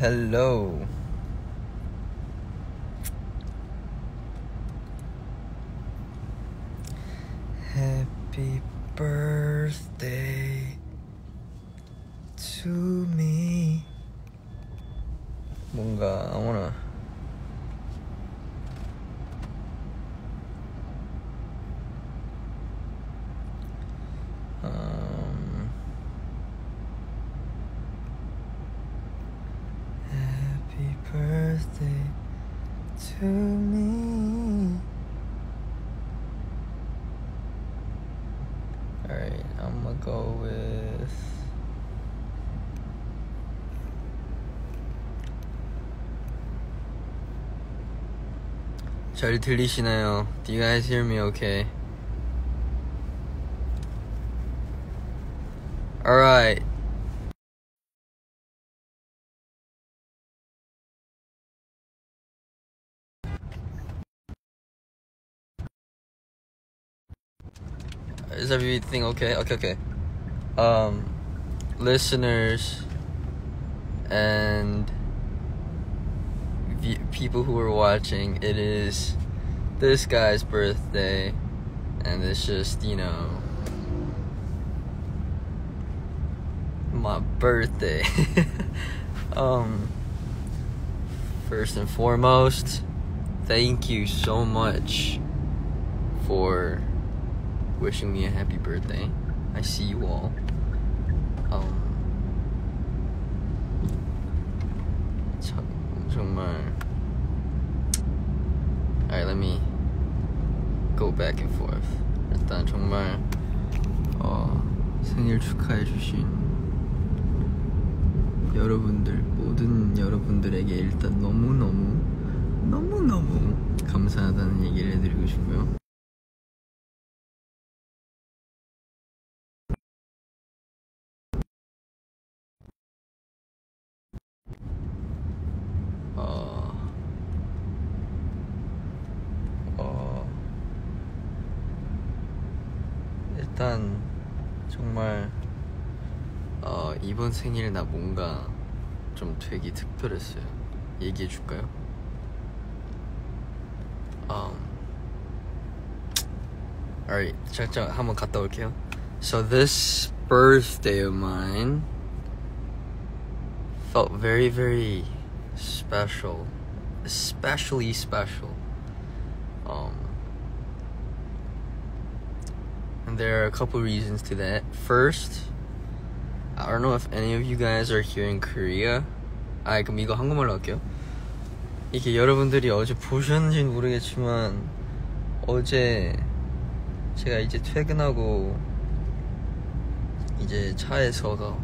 hello. Happy birthday to me. 뭔가 I wanna um, Happy birthday to me. Alright, I'm gonna go with. 잘 들리시나요? Do you guys hear me okay? Alright. Is everything okay? Okay, okay. Um, listeners and v- people who are watching, it is this guy's birthday, and it's just, you know, my birthday. um, first and foremost, thank you so much for wishing me a happy birthday. I see you all. Um, 정말. Alright, let me go back and forth. 일단 정말 어, 생일 축하해 주신 여러분들 모든 여러분들에게 일단 너무 너무 너무 너무 감사하다는 얘기를 해드리고 싶고요. 이번 생일 나 뭔가 좀 되게 특별했어요. 얘기해 줄까요? Um, alright, 잠깐 한번 갔다 올게요. So this birthday of mine felt very, very special, especially special. Um, and there are a couple reasons to that. First, I don't know if any of you guys are here in Korea. 아, 그럼 이거 한국말로 할게요. 이게 여러분들이 어제 보셨는지는 모르겠지만 어제 제가 이제 퇴근하고 이제 차에서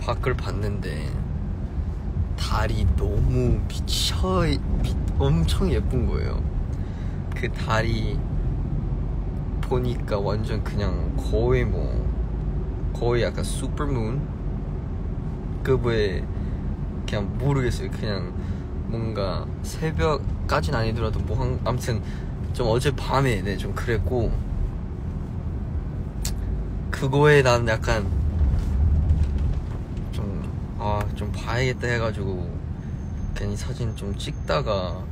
밖을 봤는데 달이 너무 미쳐 미, 엄청 예쁜 거예요. 그 달이 보니까 완전 그냥 거의 뭐 거의 약간 슈퍼문 급의 그냥 모르겠어요. 그냥 뭔가 새벽까진 아니더라도 뭐 한, 아무튼 좀 어제 밤에 네, 좀 그랬고 그거에 난 약간 좀 아 좀 봐야겠다 해가지고 괜히 사진 좀 찍다가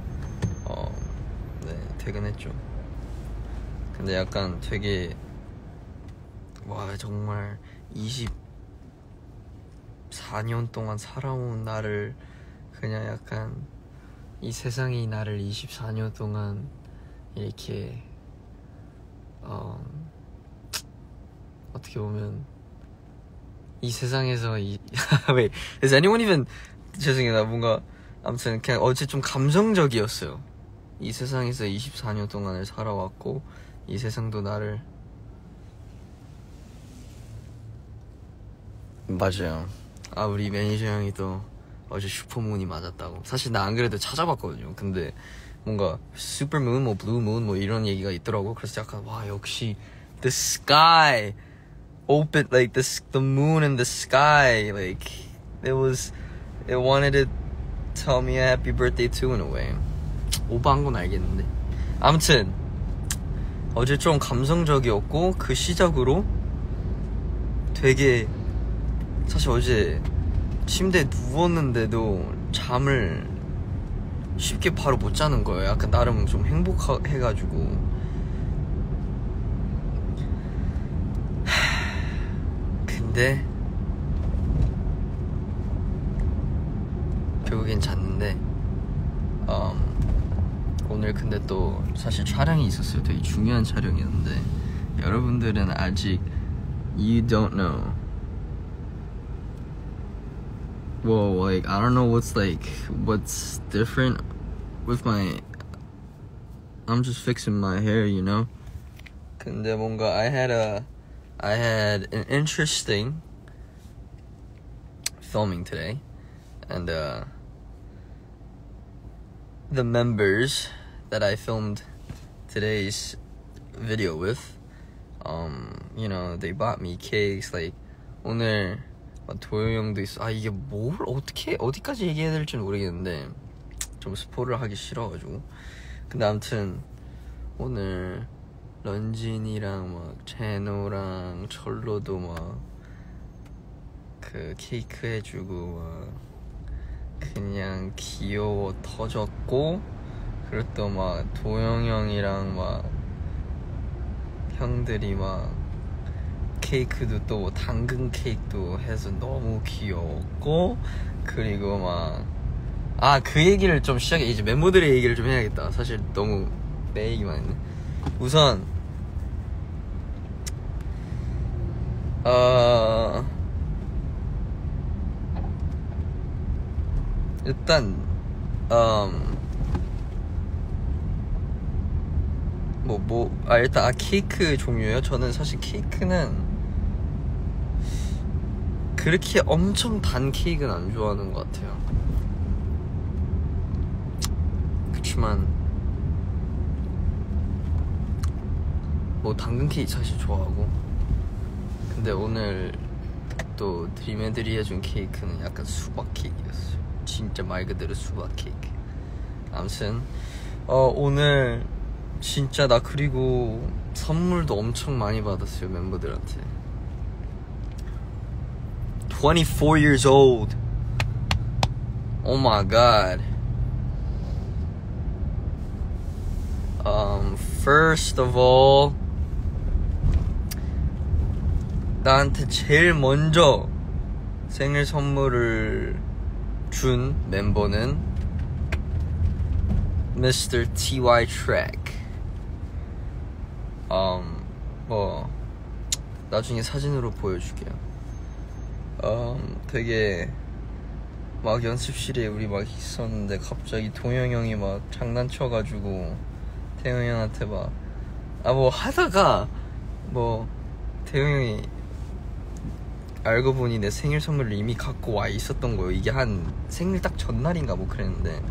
어 네 퇴근했죠. 근데 약간 되게 와 정말 24년 동안 살아온 나를 그냥 약간 이 세상이 나를 24년 동안 이렇게 어 어떻게 보면 이 세상에서 이 wait is anyone even 죄송해요. 나 뭔가 아무튼 그냥 어제 좀 감성적이었어요. 이 세상에서 24년 동안을 살아왔고 이 세상도 나를 맞아요. 아 우리 매니저 형이 또 어제 슈퍼문이 맞았다고. 사실 나 안 그래도 찾아봤거든요. 근데 뭔가 슈퍼문 뭐 블루문 뭐 이런 얘기가 있더라고 그래서 약간 와 역시 the sky open like the the moon and the sky like it was it wanted to tell me a happy birthday too in a way. 오버한 건 알겠는데. 아무튼 어제 좀 감성적이었고 그 시작으로 되게 사실 어제 침대에 누웠는데도 잠을 쉽게 바로 못 자는 거예요. 약간 나름 좀 행복해가지고. 근데 결국엔 잤는데 음, 오늘 근데 또 사실 촬영이 있었어요. 되게 중요한 촬영이었는데 여러분들은 아직 you don't know. Well, like I don't know what's like what's different with my I'm just fixing my hair, you know. 근데 뭔가 I had a I had an interesting filming today and uh the members that I filmed today's video with, um, you know, they bought me cakes. Like 오늘 도영 형도 있어. 아 이게 뭘 어떻게 어디까지 얘기해야 될지 모르겠는데 좀 스포를 하기 싫어가지고. 근데 아무튼 오늘 런진이랑 막 제노랑 철로도 막 그 케이크 해주고 막 그냥 귀여워 터졌고 그리고 또 막 도영 형이랑 막 형들이 막 케이크도 또 당근 케이크도 해서 너무 귀여웠고 그리고 막 아 그 얘기를 좀 시작해 이제 멤버들의 얘기를 좀 해야겠다 사실 너무 내 얘기만 했네 우선 어 일단 음, 뭐, 뭐, 아, 일단, 아, 케이크 종류요? 저는 사실 케이크는 그렇게 엄청 단 케이크는 안 좋아하는 것 같아요. 그치만, 뭐, 당근 케이크 사실 좋아하고. 근데 오늘 또 드림애들이 해준 케이크는 약간 수박 케이크였어요. 진짜 말 그대로 수박 케이크. 아무튼 어, 오늘 진짜 나 그리고 선물도 엄청 많이 받았어요 멤버들한테. 24 years old. Oh my god. Um, first of all, 나한테 제일 먼저 생일 선물을 준 멤버는 Mr. T.Y. Track. um, 뭐 나중에 사진으로 보여줄게요. Um, 되게 막 연습실에 우리 막 있었는데 갑자기 동영 형이 막 장난쳐가지고 태영 형한테 막 아 뭐 하다가 뭐 태영 형이 알고 보니 내 생일 선물을 이미 갖고 와 있었던 거예요. 이게 한 생일 딱 전날인가 뭐 그랬는데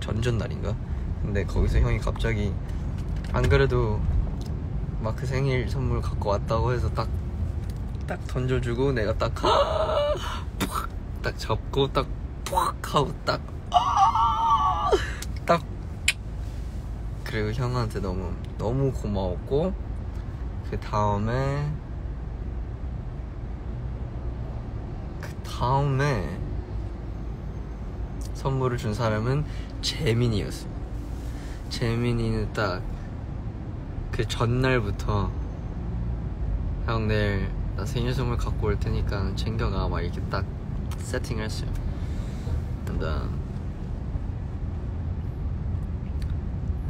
전전날인가. 근데 거기서 형이 갑자기 안 그래도 막 그 생일 선물 갖고 왔다고 해서 딱 딱 던져주고 내가 딱딱 잡고 딱 푹 하고 딱 딱 그리고 형한테 너무 너무 고마웠고 그 다음에 다음에 선물을 준 사람은 재민이었습니다. 재민이는 딱 그 전날부터 형 내일 나 생일 선물 갖고 올 테니까 챙겨가 막 이렇게 딱 세팅을 했어요. And um,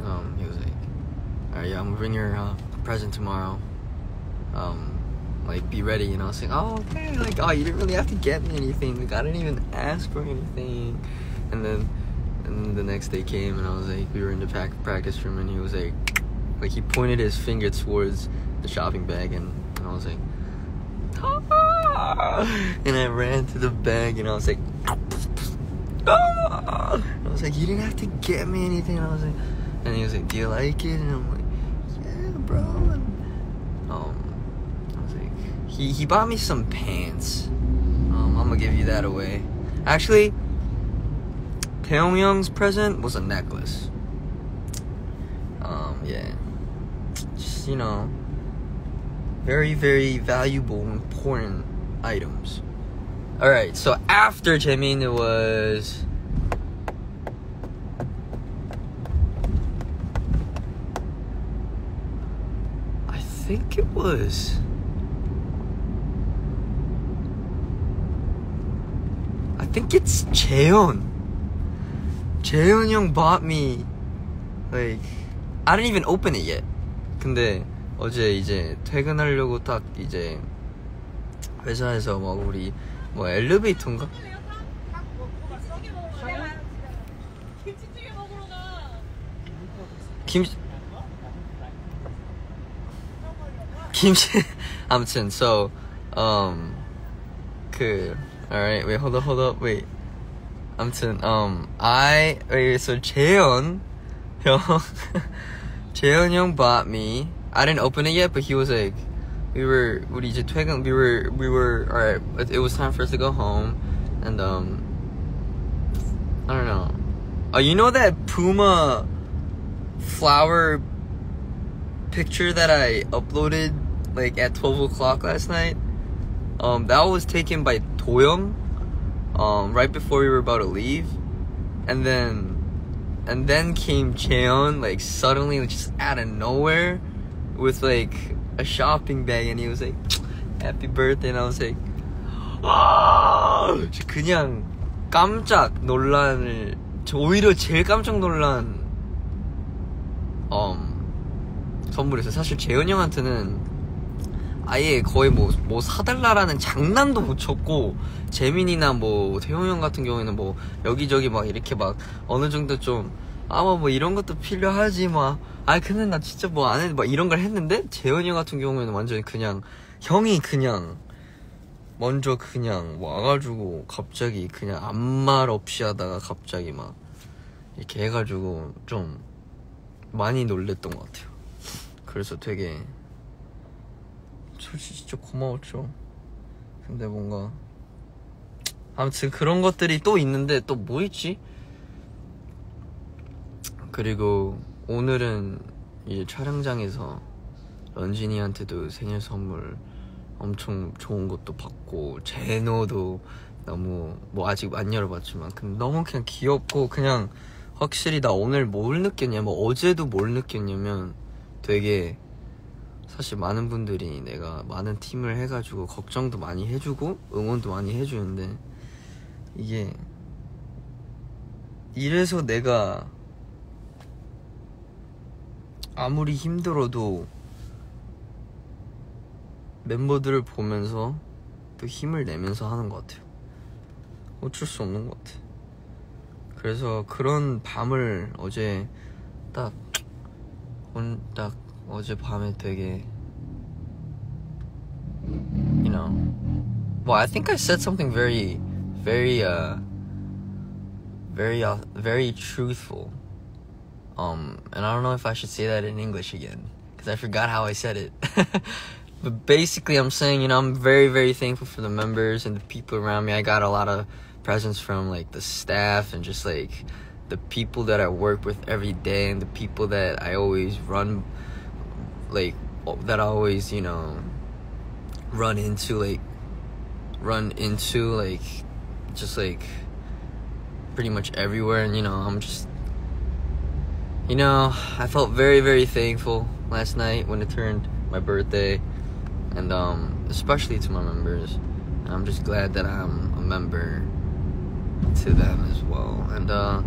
um, he was like, alright, yeah, I'm gonna bring your uh, present tomorrow. Um, like be ready and I was like oh okay like oh you didn't really have to get me anything like I didn't even ask for anything and then and the next day came and I was like we were in the pack, practice room and he was like like he pointed his finger towards the shopping bag and, and I was like ah! and I ran to the bag and I was like ah! I was like you didn't have to get me anything and I was like and he was like do you like it and I'm like yeah bro and, um I think he he bought me some pants. Um, I'm gonna give you that away. Actually, Taeyong Young's present was a necklace. Um, yeah, just you know, very very valuable, important items. All right. So after Jamin, it was. I think it was. I think it's Cheon. Cheon Young bought me like I didn't even open it yet. 근데 어제 이제 퇴근하려고 딱 이제 회사에서 막 우리 뭐 엘리베이터인가? 김치 김치 아무튼 so um 그 alright wait hold up hold up wait 아무튼 um I wait so 재현 형 재현 형 bought me I didn't open it yet, but he was like, we were, what did you twig? We were, we were, all right. It, was time for us to go home, and um, I don't know. Oh, you know that Puma flower picture that I uploaded like at 12 o'clock last night? Um, that was taken by Toyum, um, right before we were about to leave, and then, and then came Cheon like suddenly, just out of nowhere. With like a shopping bag, and he was like, "Happy birthday," and I was like, "Ah!" 그냥 깜짝 논란을 저 오히려 제일 깜짝 놀란 음, 선물이었어요. 사실 재현 형한테는 아예 거의 뭐, 뭐 사달라라는 장난도 못 쳤고, 재민이나 뭐, 태용 형 같은 경우에는 뭐, 여기저기 막 이렇게 막 어느 정도 좀, 아마 뭐 이런 것도 필요하지, 막. 아, 근데 나 진짜 뭐 안 해, 막 이런 걸 했는데, 재현이 형 같은 경우에는 완전히 그냥, 형이 그냥, 먼저 그냥 와가지고, 갑자기 그냥 아무 말 없이 하다가 갑자기 막, 이렇게 해가지고, 좀, 많이 놀랬던 것 같아요. 그래서 되게 솔직히 진짜 고마웠죠. 근데 뭔가 아무튼 그런 것들이 또 있는데 또 뭐 있지? 그리고 오늘은 이제 촬영장에서 런진이한테도 생일 선물 엄청 좋은 것도 받고 제노도 너무 뭐 아직 안 열어봤지만 근데 너무 그냥 귀엽고 그냥 확실히 나 오늘 뭘 느꼈냐면 어제도 뭘 느꼈냐면 되게 사실 많은 분들이 내가 많은 팀을 해가지고 걱정도 많이 해주고 응원도 많이 해주는데 이게 이래서 내가 아무리 힘들어도 멤버들을 보면서 또 힘을 내면서 하는 것 같아요. 어쩔 수 없는 것 같아. 그래서 그런 밤을 어제 딱, 온, 딱 어제 밤에 되게, you know, well, I think I said something very, very, uh, very, uh, very truthful. Um, and I don't know if I should say that in English again, because I forgot how I said it. but basically, I'm saying, you know, I'm very, very thankful for the members and the people around me. I got a lot of presents from like the staff and just like the people that I work with every day and the people that I always run, like, that I always, you know, run into, like, run into, like, just like pretty much everywhere. And, you know, I'm just you know, I felt very, very thankful last night when it turned my birthday, and um, especially to my members. And I'm just glad that I'm a member to them as well. And uh,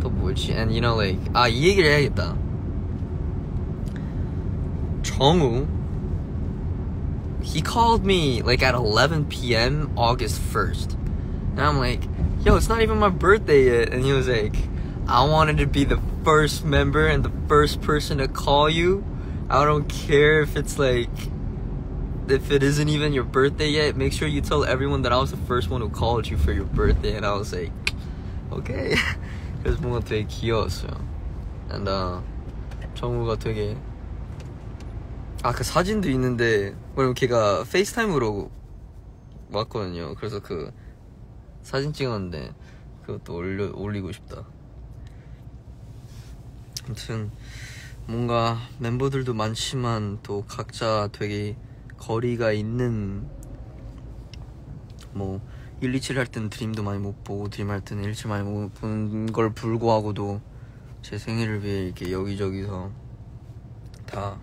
또 뭐지? And you know, like 아 이 얘기를 해야겠다. 정우, he called me like at 11 p.m. August 1st, and I'm like, yo, it's not even my birthday yet, and he was like. I wanted to be the first member and the first person to call you. I don't care if it's like if it isn't even your birthday yet. Make sure you tell everyone that I was the first one who called you for your birthday. And I was like, okay. 그래서 뭔가 되게 귀여웠어요. And uh, 정우가 되게 아 그 사진도 있는데 왜냐면 걔가 페이스타임으로 왔거든요. 그래서 그 사진 찍었는데 그것도 올려 올리고 싶다. 아무튼 뭔가 멤버들도 많지만 또 각자 되게 거리가 있는 뭐 127할 때는 드림도 많이 못 보고 드림 할 때는 127 많이 못본걸 불구하고도 제 생일을 위해 이렇게 여기저기서 다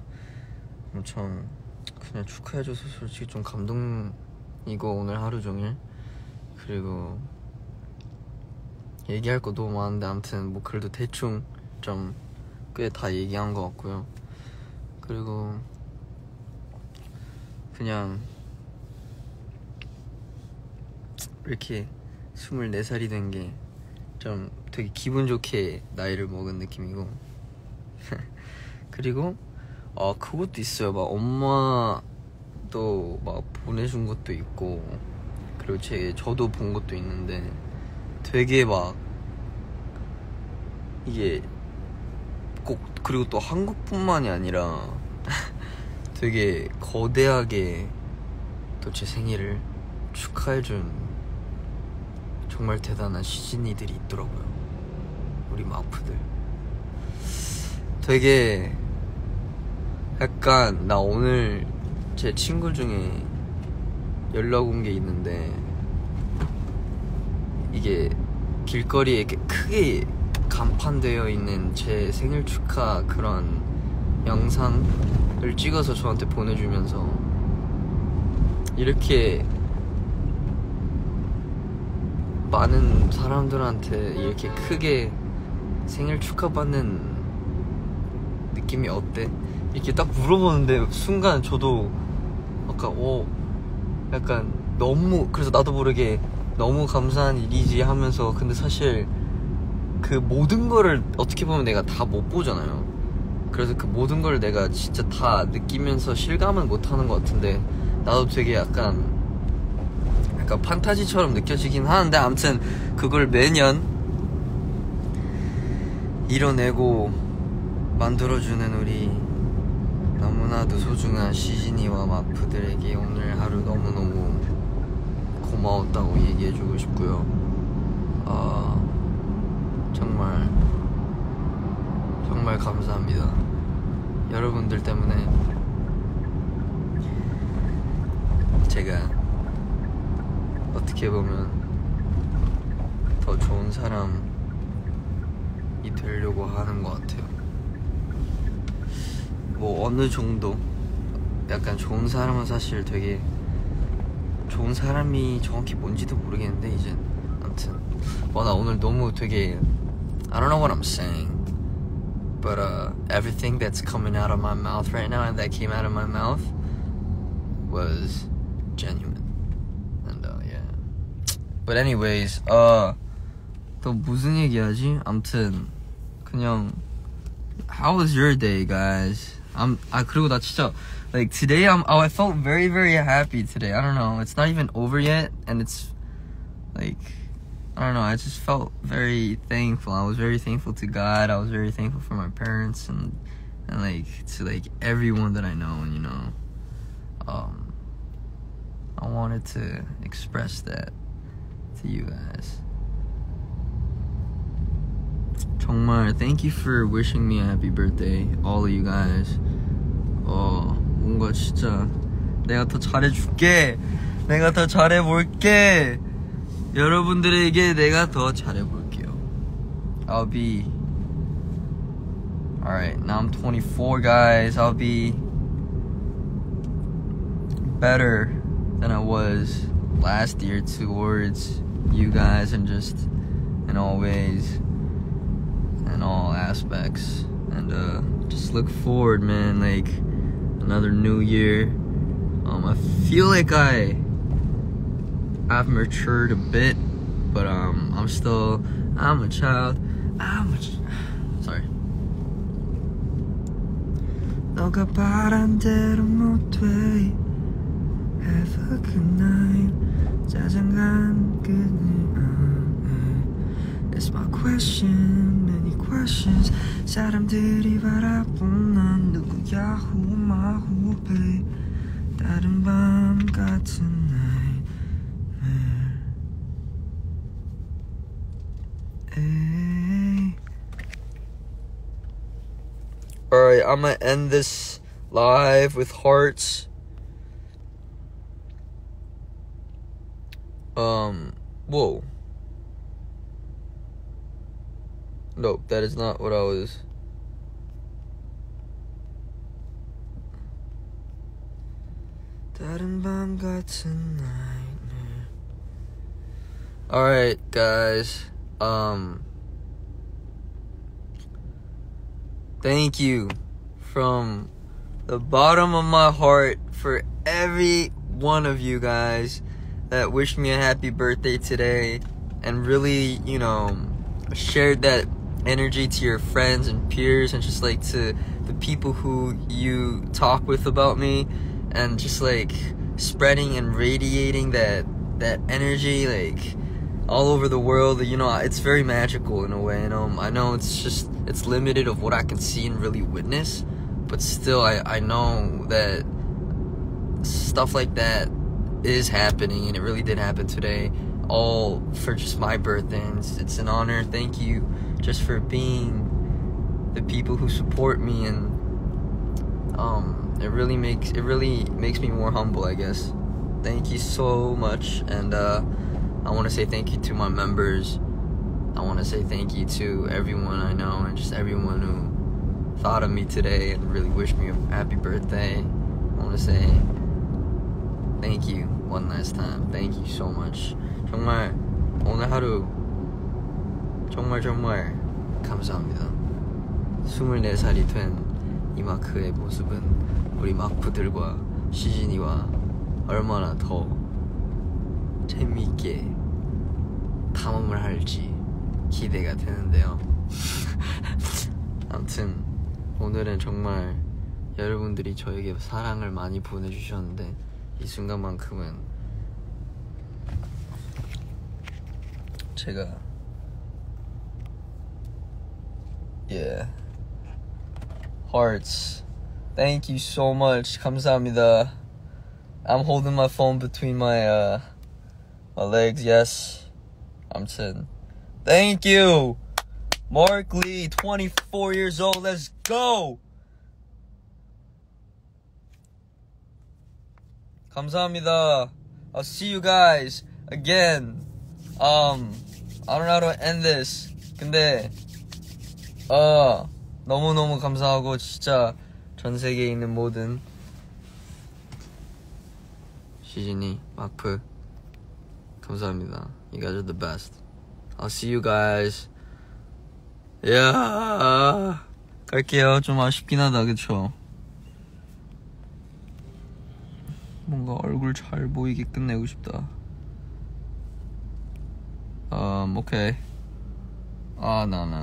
엄청 그냥 축하해줘서 솔직히 좀 감동이고 오늘 하루 종일. 그리고 얘기할 거 너무 많은데 아무튼 뭐 그래도 대충 좀 꽤 다 얘기한 것 같고요. 그리고 그냥 이렇게 24살이 된 게 좀 되게 기분 좋게 나이를 먹은 느낌이고. 그리고 아 그것도 있어요. 막 엄마도 막 보내준 것도 있고. 그리고 제 저도 본 것도 있는데 되게 막 이게 꼭 그리고 또 한국뿐만이 아니라 되게 거대하게 또 제 생일을 축하해준 정말 대단한 시즈니들이 있더라고요. 우리 마프들. 되게 약간 나 오늘 제 친구 중에 연락 온 게 있는데 이게 길거리에 이렇게 크게 간판되어 있는 제 생일 축하 그런 영상을 찍어서 저한테 보내주면서 이렇게 많은 사람들한테 이렇게 크게 생일 축하받는 느낌이 어때? 이렇게 딱 물어보는데 순간 저도 아까 오 약간 너무 그래서 나도 모르게 너무 감사한 일이지 하면서 근데 사실 그 모든 거를 어떻게 보면 내가 다 못 보잖아요. 그래서 그 모든 걸 내가 진짜 다 느끼면서 실감은 못 하는 것 같은데 나도 되게 약간 약간 판타지처럼 느껴지긴 하는데 아무튼 그걸 매년 이뤄내고 만들어주는 우리 너무나도 소중한 시진이와 마프들에게 오늘 하루 너무너무 고마웠다고 얘기해주고 싶고요. 아 정말 정말 감사합니다. 여러분들 때문에 제가 어떻게 보면 더 좋은 사람이 되려고 하는 것 같아요. 뭐 어느 정도 약간 좋은 사람은 사실 되게 좋은 사람이 정확히 뭔지도 모르겠는데 이제 아무튼 와 나 오늘 너무 되게 I don't know what I'm saying but uh, everything that's coming out of my mouth right now and that came out of my mouth was genuine and uh, yeah but anyways uh, 또 무슨 얘기하지? 아무튼 그냥 How was your day, guys? I'm 아 그리고 나 진짜 like today I'm oh I felt very very happy today. I don't know. It's not even over yet and it's like I don't know. I just felt very thankful. I was very thankful to God. I was very thankful for my parents and and like to like everyone that I know, and you know. Um I wanted to express that to you guys. 정말 thank you for wishing me a happy birthday, all of you guys. 어, 뭔가 진짜 내가 더 잘해줄게. 내가 더 잘해볼게. 여러분들에게 내가 더 잘해볼게요. I'll be. Alright, now I'm 24, guys. I'll be better than I was last year towards you guys and just in all ways, in all aspects. And uh, just look forward, man. Like another new year. Um, I feel like I I've matured a bit, but um, I'm still I'm a child. I'm a ch- sorry. 너가 바란 대로 못돼 Have a good night 짜증난 그늘 It's my question, many questions 사람들이 바라본 난 누구야 Who am I, who babe 다른 밤 같은 Alright, I'm going to end this live with hearts. Um, whoa. Nope, that is not what I was. Alright, guys. Um, thank you from the bottom of my heart for every one of you guys that wished me a happy birthday today and really, you know, shared that energy to your friends and peers and just like to the people who you talk with about me and just like spreading and radiating that that energy like all over the world you know it's very magical in a way and um i know it's just it's limited of what i can see and really witness but still i i know that stuff like that is happening and it really did happen today all for just my birthday and it's, it's an honor. Thank you just for being the people who support me and um it really makes it really makes me more humble i guess. Thank you so much and uh i want to say thank you to my members i want to say thank you to everyone i know and just everyone who thought of me today and really wished me a happy birthday i want to say thank you one last time thank you so much 정말 오늘 하루 정말 정말 감사합니다 24살이 된 이마크의 모습은 우리 마크들과 시진이와 얼마나 더 재미있게 탐험을 할지 기대가 되는데요. 아무튼 오늘은 정말 여러분들이 저에게 사랑을 많이 보내주셨는데 이 순간만큼은 제가 yeah hearts thank you so much 감사합니다 I'm holding my phone between my uh my legs yes 아무튼 thank you Mark Lee 24 years old let's go 감사합니다 I'll see you guys again um I don't know how to end this 근데 어 너무 너무 감사하고 진짜 전 세계에 있는 모든 시진이 마크 감사합니다. You guys are the best. I'll see you guys. 야 갈게요. 좀 아쉽긴 하다, 그쵸? 뭔가 얼굴 잘 보이게 끝내고 싶다. Um, okay. Ah. Ah, no, no,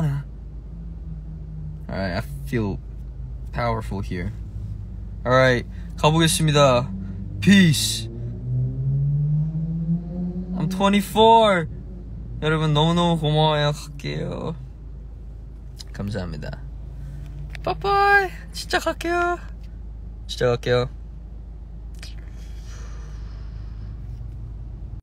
no. Alright, I feel powerful here. Alright, 가보겠습니다. Peace. I'm 24. 여러분 너무너무 고마워요. 갈게요. 감사합니다. 빠빠이. 진짜 갈게요. 진짜 갈게요.